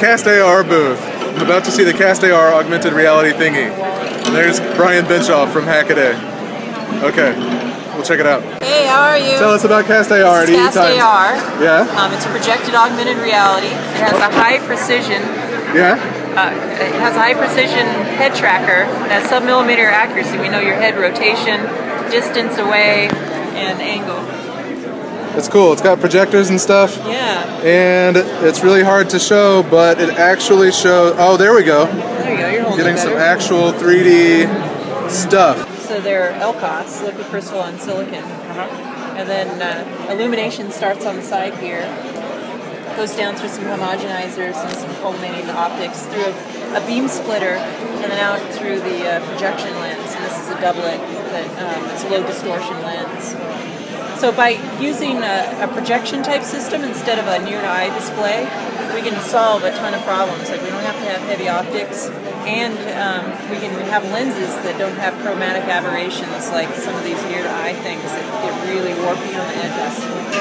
Cast AR booth. I'm about to see the Cast AR augmented reality thingy. And there's Brian Benchoff from Hackaday. Okay, we'll check it out. Hey, how are you? Tell us about Cast AR. This is Cast AR. Yeah? Um, it's a projected augmented reality. It has a high precision. Yeah? Uh, it has a high precision head tracker at sub-millimeter accuracy. We know your head rotation, distance away, and angle. It's cool. It's got projectors and stuff. Yeah. And it's really hard to show, but it actually shows. Oh, there we go. There you go. You're holding Getting some actual 3D stuff. So they're LCOS, liquid crystal on silicon. And then uh, illumination starts on the side here. Goes down through some homogenizers and some collimating optics through a, a beam splitter and then out through the uh, projection lens. And this is a doublet that um, it's a low distortion lens. So by using a, a projection type system instead of a near to eye display, we can solve a ton of problems. Like we don't have to have heavy optics, and um, we can have lenses that don't have chromatic aberrations like some of these near to eye things that get really warpy on the edges.